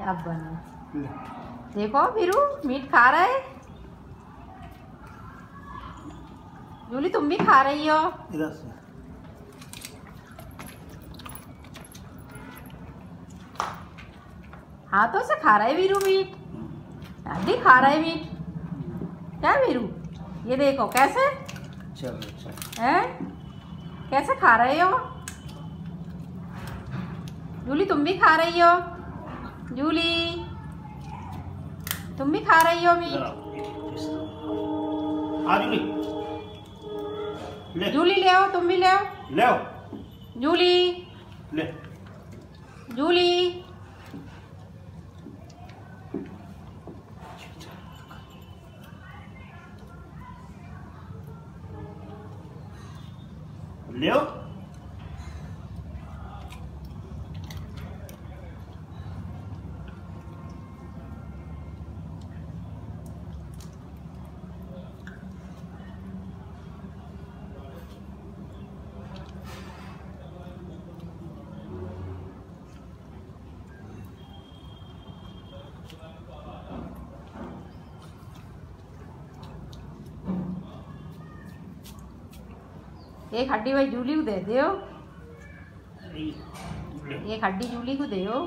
अब बना? देखो फिरू मीट खा रहा है। जूली तुम भी खा रही हो। हाथों से खा रहा है वीरू मीट। दादी खा रहा है मीट। क्या वीरू? ये देखो कैसे? चलो चलो। हैं? कैसे खा रहे हो? जूली तुम भी खा रही हो। जूली तुम भी खा रही हो मीट ले जूली ले आओ तुम भी ले आओ ले आओ जूली ले जूली ले आओ एक हड्डी भाई जूली को दे दो एक हड्डी जूली को दो